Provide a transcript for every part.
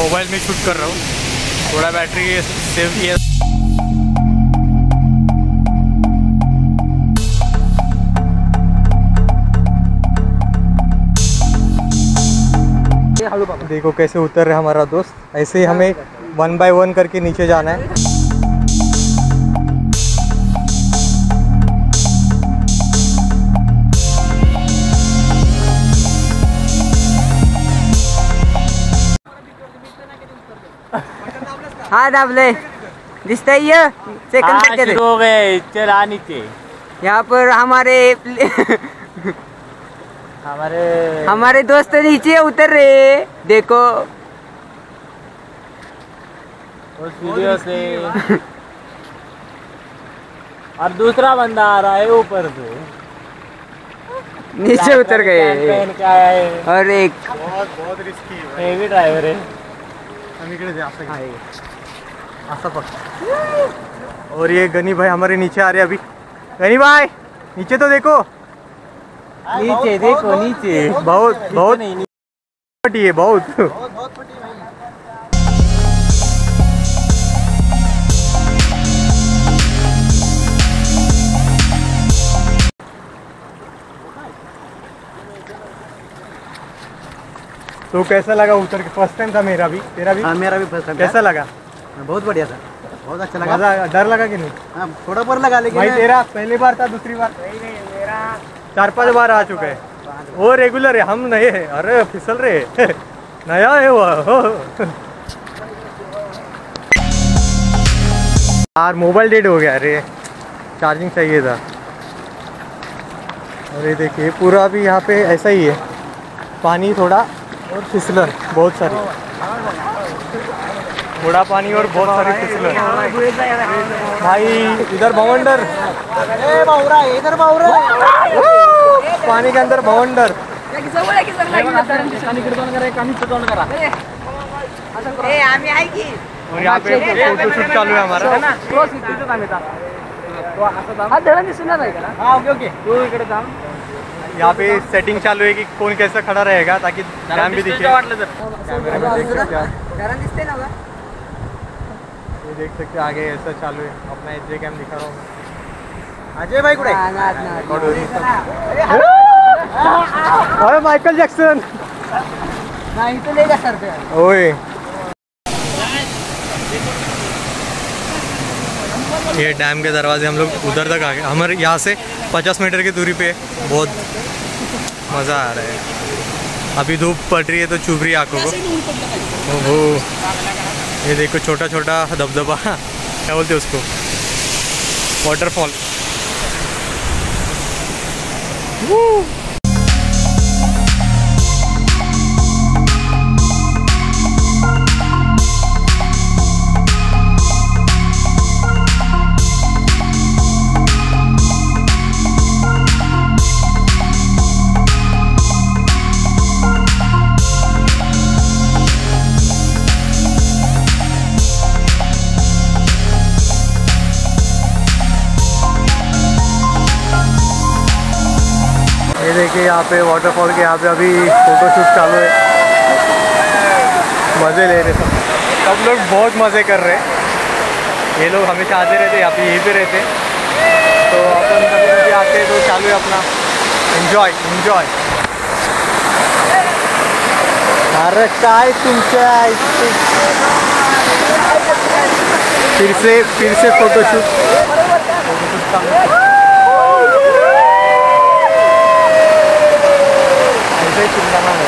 Mobile में shoot कर रहा हूँ। थोड़ा बैटरी सेव किया। देखो कैसे उतर रहे हमारा दोस्त। ऐसे ही हमें वन बाय वन करके नीचे जाना है। हा दाबले दिसतंय हाँ, करते थे शुरू हो गए चला नीचे यहाँ पर हमारे हमारे हमारे दोस्त नीचे उतर रहे देखो। उस वीडियो से। और दूसरा बंदा आ रहा है ऊपर से। नीचे उतर गए। है। और एक बहुत बहुत रिस्की है हेवी ड्राइवर है। हम इकडे जा असं घे. असं पकड और ये गनी भाई हमारे नीचे आ रहे अभी. गनी भाई नीचे तो देखो. नीचे देखो नीचे. बहुत बहुत. बहुत बहुत तो कैसा लगा उतर के? फ़र्स्ट टाइम था मेरा भी। तेरा भी? हाँ मेरा भी फ़र्स्ट टाइम कैसा लगा? बहुत बढ़िया था। बहुत अच्छा लगा। मज़ा डर लगा कि नहीं? हाँ थोड़ा पर लगा लेकिन भाई तेरा पहली बार था दूसरी बार? नहीं नहीं मेरा चार पाँच बार आ चुका है। वो रेगुलर है हम नए हैं। अरे फिसल रहे नया है वो। यार मोबाइल डेड हो गया अरे। चार्जिंग चाहिए था। अरे देखिए पूरा अभी यहाँ पे ऐसा ही है। पानी थोड़ा और फिसलन बहुत सारी। थोड़ा पानी और बहुत सारी फिसलन भाई इधर भवंडर। इधर बावरा पानी के अंदर भवंडर। आम्ही आहे की? और यहाँ पे फ़ोटो शूट चालू है हमारा। हाँ ओके ओके। तू इकडे थांब यहाँ पे सेटिंग चालू है कि कौन कैसा खड़ा रहेगा ताकि ध्यान भी दिखे। हैं? ये देख सकते हैं आगे ऐसा चालू है। अपना एच कैम दिखा रहा हूँ अजय भाई कुठे। अरे माइकल जैक्सन. ओए। ये डैम के दरवाजे हम लोग उधर तक आ गए। हमारे यहाँ से 50 मीटर की दूरी पे। बहुत मज़ा आ रहा है। अभी धूप पड़ रही है तो चुभ रही आँखों को। ओहो। ये देखो छोटा छोटा दबदबा। क्या बोलते उसको? वाटरफॉल पे वाटरफॉल के यहाँ पे अभी फ़ोटोशूट चालू है। मज़े ले रहे सब। सब लोग बहुत मज़े कर रहे हैं। ये लोग हमेशा आते रहते, यहाँ पे यहीं पे रहते। तो अपन कभी कभी आते तो चालू है अपना। एन्जॉय एन्जॉय अरे काय तुमच्या फिर से फिर से फोटोशूट फोटोशूट चालू है। ही चिल्लाना है।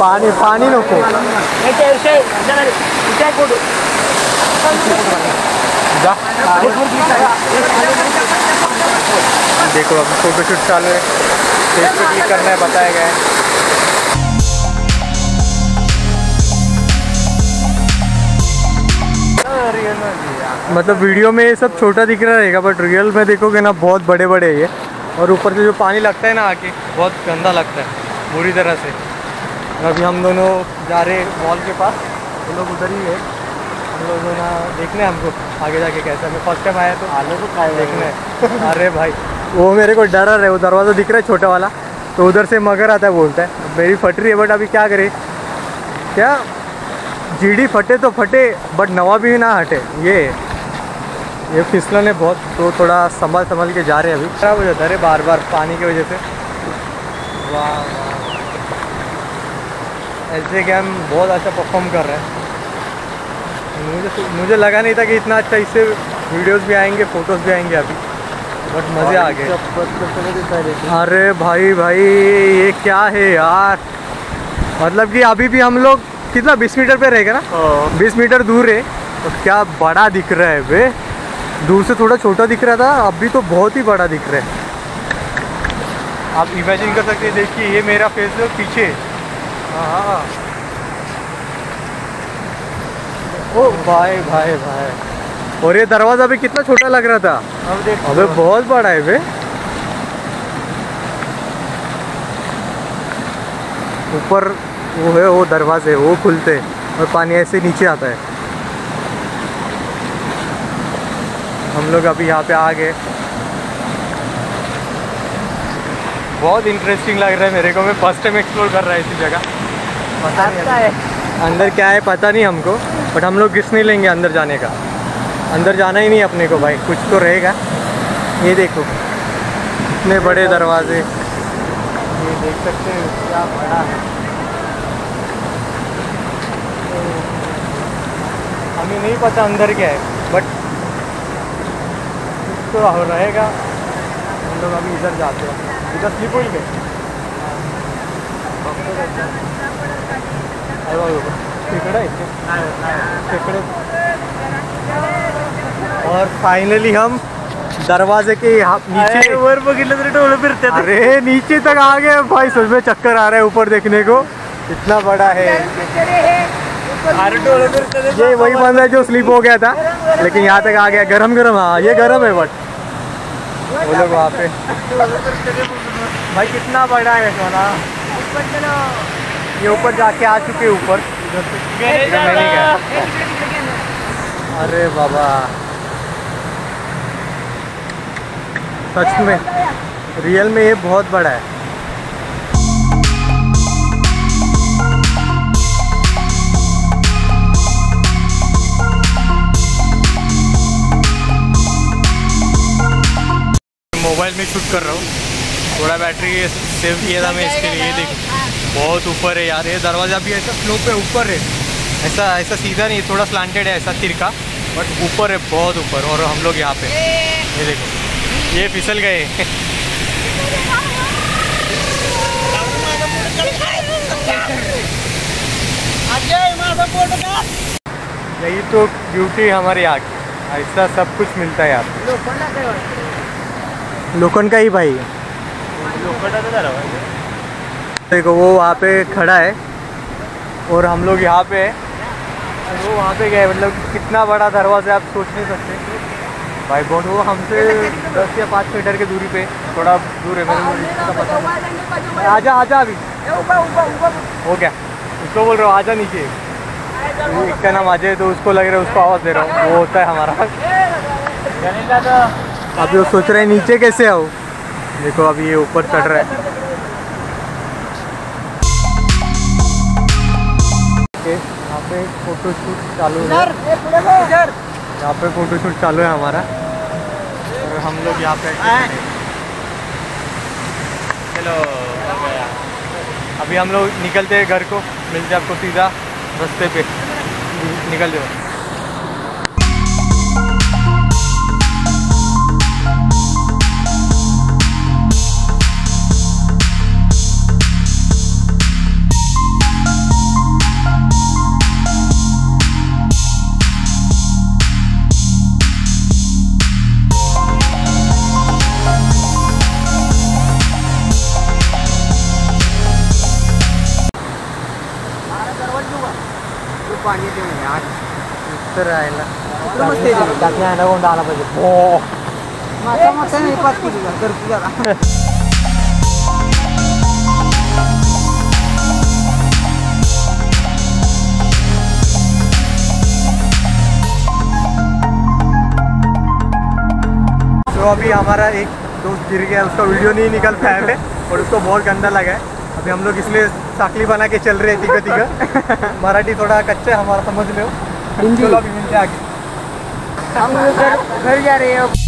पाणी पाणी नको देखो अभी फोटोशूट चालू है। फेस पे क्लिक करना है। बताया गया है। मतलब वीडियो में ये सब छोटा दिख रहा रहेगा बट रियल में देखोगे ना बहुत बड़े बड़े ये। और ऊपर से जो पानी लगता है ना आके बहुत गंदा लगता है बुरी तरह से। अभी हम दोनों जा रहे मॉल के पास वो लोग उधर ही है। हम लोग ना देखने हैं हमको आगे जाके कैसा मैं फ़र्स्ट टाइम आया तो आलो तो देखना है। अरे भाई वो मेरे को डर रहा है वो दरवाज़ा दिख रहा है छोटा वाला तो उधर से मगर आता है बोलता है। मेरी फट रही है बट अभी क्या करे? क्या? जीडी फटे तो फटे बट नवा भी ना हटे ये। है। ये फिसलन है बहुत तो थोड़ा संभाल संभल के जा रहे हैं अभी। खराब हो जाता है बार बार पानी की वजह से। वाह ऐसे कि हम बहुत अच्छा परफॉर्म कर रहे हैं। मुझे मुझे लगा नहीं था कि इतना अच्छा इससे वीडियोस भी आएँगे फ़ोटोज़ भी आएँगे अभी। बट मज़े आ गए। अरे भाई भाई ये क्या है यार? मतलब कि अभी भी हम लोग कितना बीस मीटर पे रहेगा ना? बीस मीटर दूर है। तो क्या बड़ा दिख रहा है बे दूर से थोड़ा छोटा दिख रहा था अभी तो बहुत ही बड़ा दिख रहा है। आप इमेजिन कर सकते हैं देखिए ये मेरा फेस है पीछे। हाँ। ओ भाई भाई भाई। और ये दरवाज़ा भी कितना छोटा लग रहा था। अब देख अबे बहुत बड़ा है बे। ऊपर वो है वो दरवाजे वो खुलते और पानी ऐसे नीचे आता है। हम लोग अभी यहाँ पे आ गए। बहुत इंटरेस्टिंग लग रहा है मेरे को। मैं फ़र्स्ट टाइम एक्सप्लोर कर रहा है इसी जगह। पता नहीं अभी- अंदर क्या है पता नहीं हमको बट हम लोग किस नहीं लेंगे अंदर जाने का। अंदर जाना ही नहीं अपने को भाई कुछ तो रहेगा। ये देखो इतने बड़े दरवाजे। ये देख सकते हैं क्या बड़ा है। हमें नहीं पता अंदर क्या है। तो रहेगा। हम लोग अभी इधर जाते हैं। इधर स्लिप आहे तिकडे और फाइनली हम दरवाजे के यहाँ नीचे डोळे फिरते अरे नीचे तक आ गए भाई सच में चक्कर आ रहा है ऊपर देखने को। इतना बड़ा है। ये वही बंदा है जो स्लिप हो गया था। लेकिन यहाँ तक आ गया। गरम गरम हाँ ये गरम है बट वो लोग वहाँ पे। भाई कितना बड़ा है सोना। ये ऊपर जाके आ चुके ऊपर। अरे बाबा। सच में रियल में ये बहुत बड़ा है। मोबाइल में शूट कर रहा हूँ। थोड़ा बैटरी सेव किया था मैं इसके लिए ये देख। बहुत ऊपर है यार ये दरवाज़ा भी ऐसा स्लोप पे ऊपर है। ऐसा ऐसा सीधा नहीं थोड़ा स्लांटेड है ऐसा तिरका बट ऊपर है बहुत ऊपर और हम लोग यहाँ पे। ये। देखो ये फिसल गए। यही तो ब्यूटी हमारे यहाँ की ऐसा सब कुछ मिलता है यहाँ पे। लोखंड का ही भाई। है देखो वो वहाँ पे खड़ा है और हम लोग यहाँ पे है। वो वहाँ पे गए मतलब कितना बड़ा दरवाज़ा है आप सोच नहीं सकते। भाई बहुत वो हमसे दस या पाँच मीटर की दूरी पे थोड़ा दूर है मेरे इसका आजा आजा अभी। हो गया। उसको बोल रहा हूँ आजा नीचे। वो एक का नाम अजय तो उसको लग रहा है उसको आवाज़ दे रहा हूँ। वो होता है हमारा। अभी वो सोच रहे हैं नीचे कैसे आओ? देखो अभी ये ऊपर चढ़ रहा है। यहाँ पे फ़ोटो शूट चालू है। यहाँ पे फ़ोटो शूट चालू है हमारा। और हम लोग यहाँ पे चलो अभी हम लोग निकलते हैं घर को। मिलते हैं आपको सीधा रास्ते पे। निकल जाओ। तर ते. त्यातल्या आला पाहिजे हो पाच तो अभी हमारा एक दोस्त गिर गया उसका वीडियो नहीं निकल पाया मैं और उसको बहुत गंदा लगा है। अभी हम लोग इसलिए साकली बना के चल रहे हैं तिका तिका मराठी थोड़ा कच्चा है हमारा समझ लो। चलो अभी मिलते हैं आगे हम घर घर जा रहे हो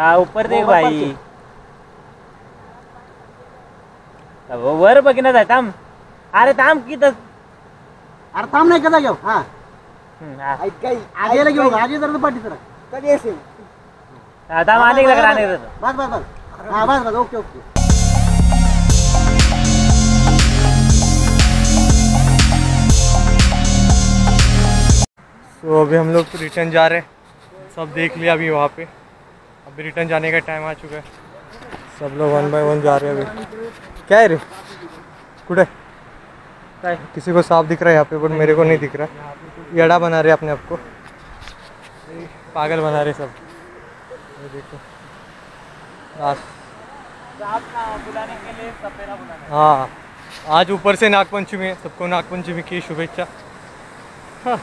हा ऊपर देख भाई वो वर बघण्यात आहे थांब अरे थांब की तस अरे थांब नाही कदा घेऊ हा. आगे घेऊ आगे जर पाठी सर कधी हा, थांब लग्न अनेक लग्न. बस बस बस हा बस बस ओके ओके तो अभी हम लोग रिटर्न जा रहे हैं। सब देख लिया अभी वहाँ पे। अभी रिटर्न जाने का टाइम आ चुका है। सब लोग वन बाय वन जा रहे हैं अभी। क्या है रे? काय? किसी को साफ़ दिख रहा है यहाँ पे बट मेरे को नहीं दिख रहा। यड़ा बना रहे अपने आप को। पागल बना रहे सब। ये देखो। बुलाने के लिए हाँ। आज ऊपर से नागपंचमी है। सबको नागपंचमी की शुभेच्छा। हाँ,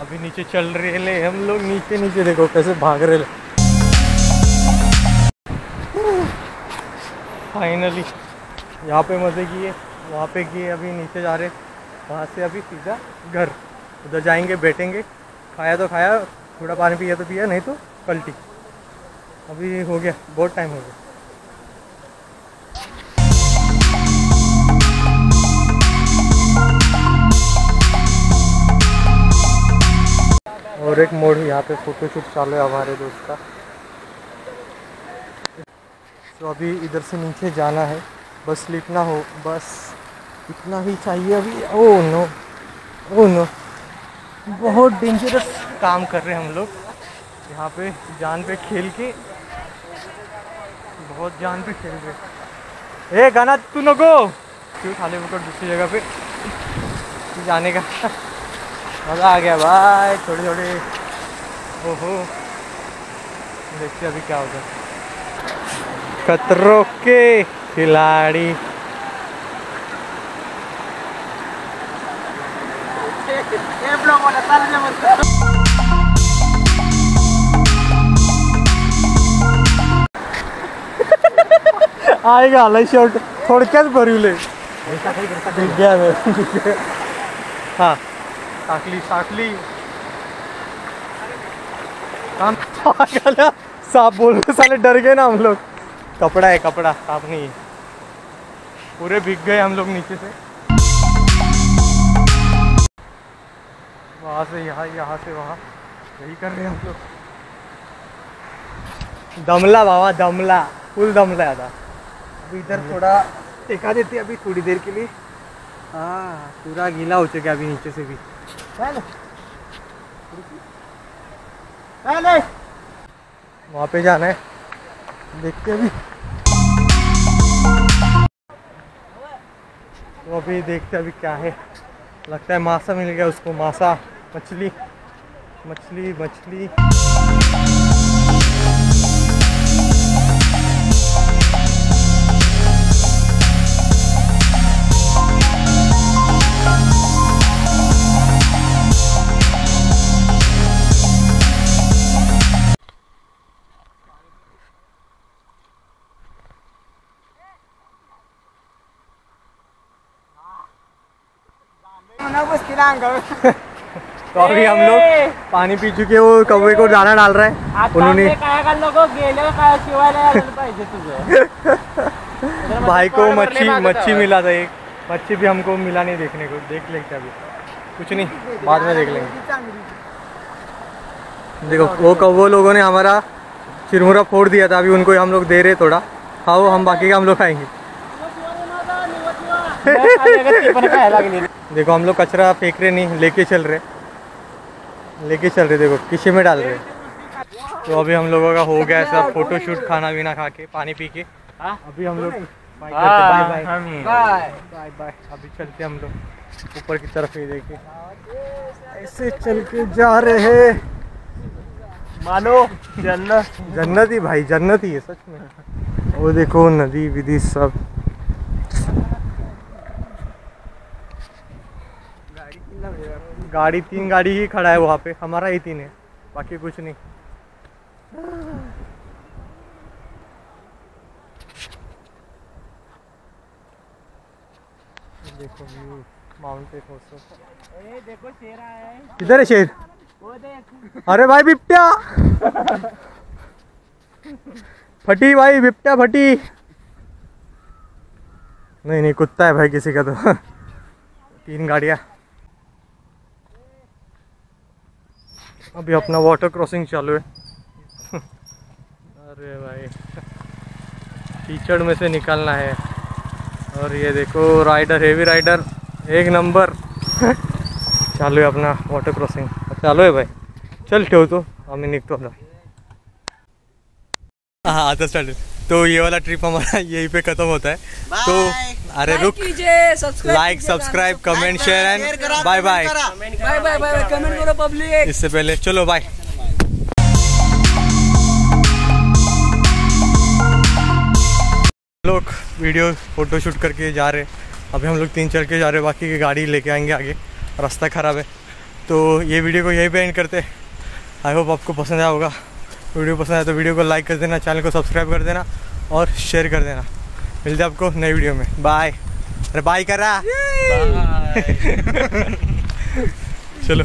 अभी नीचे चल रहे ले हम लोग। नीचे नीचे देखो कैसे भाग रहे ले फाइनली यहाँ पे मज़े किए, वहाँ पे किए, अभी नीचे जा रहे वहाँ से अभी सीधा घर। उधर जाएँगे, बैठेंगे। खाया तो खाया, थोड़ा पानी पिया तो पिया, नहीं तो पलटी। अभी हो गया, बहुत टाइम हो गया। और एक मोड़ यहाँ पे फ़ोटो शूट चालू है हमारे दोस्त का। तो अभी इधर से नीचे जाना है। बस लिखना हो, बस इतना ही चाहिए अभी। ओ नो ओ नो बहुत डेंजरस काम कर रहे हैं हम लोग। यहाँ पे जान पे खेल के, बहुत जान पे खेल रहे ए, गाना तू नको क्यों खाली बुकर दूसरी जगह पे? जाने का। मज़ा आ गया भाई थोड़े थोड़े ओहो। देखते अभी क्या होगा खतरों के खिलाड़ी। आएगा लय शेवट थोडक्यात भरवले मैं हाँ. टाकली टाकली। सांप बोलने साले डर गए ना हम लोग. कपड़ा है कपड़ा सांप नहीं है। पूरे भीग गए हम लोग नीचे से। वहाँ से यहाँ यहाँ से वहाँ। यही कर रहे हैं हम लोग। दमला बाबा दमला। फुल दमला आता अभी इधर थोड़ा टेका देते अभी थोड़ी देर के लिए। हाँ पूरा गीला हो चुका है अभी नीचे से भी। वहाँ पे जाना है। देखते भी तो अभी देखते अभी क्या है। लगता है मासा मिल गया उसको, मासा, मछली मछली मछली। तो अभी हम लोग पानी पी चुके वो कौवे को दाना डाल रहा है। उन्होंने भाई को मच्छी मच्छी मिला था एक। मच्छी भी हमको मिला नहीं देखने को। देख लेंगे अभी। कुछ नहीं बाद में देख लेंगे। देखो वो कौवो लोगों ने हमारा चिरमुरा फोड़ दिया था। अभी उनको हम लोग दे रहे थोड़ा। खाओ हम बाकी का हम लोग खाएँगे। देखो हम लोग कचरा फेंक रहे नहीं लेके चल रहे। लेके चल रहे देखो किसी में डाल रहे। तो अभी हम लोगों का हो गया सब फ़ोटो शूट खाना पीना खा के पानी पी के हाँ? अभी हम लोग bye bye bye bye bye bye अभी चलते हम लोग ऊपर की तरफ़ ही देखिए। ऐसे चल के जा रहे। हैं मानो जन्नत। जन्नत ही भाई जन्नत ही है सच में। वो देखो नदी विधि सब। गाड़ी तीन गाड़ी ही खड़ा है वहाँ पे। हमारा ही तीन है बाकी कुछ नहीं। देखो व्यू माउंटेन ए देखो शेरा है। इधर है शेर। वो देख। अरे भाई बिप्ट्या फटी भाई बिप्ट्या फटी। नहीं नहीं कुत्ता है भाई किसी का तो। तीन गाड़ियाँ। अभी अपना वाटर क्रॉसिंग चालू है। अरे भाई कीचड़ में से निकालना है। और ये देखो राइडर हेवी राइडर एक नंबर चालू है अपना वाटर क्रॉसिंग चालू आहे भाई। चल ठेवतो आम्ही निघतो आता हाँ आता स्टार्ट तो ये वाला ट्रिप हमारा यहीं पे खत्म होता है। तो अरे रुक। Like subscribe comment share and bye bye bye bye bye comment करो पब्लिक इससे पहले चलो बाय लोग वीडियो फ़ोटो शूट करके जा रहे अभी हम लोग तीन चल के जा रहे हैं बाकी की गाड़ी लेके आएँगे आगे। रास्ता ख़राब है। तो ये वीडियो को यहीं पे एंड करते आई होप आपको पसंद आया होगा। वीडियो पसंद आया तो वीडियो को लाइक कर देना चैनल को सब्सक्राइब कर देना और शेयर कर देना। मिलते हैं आपको नई वीडियो में। बाय अरे बाय कर रहा। चलो।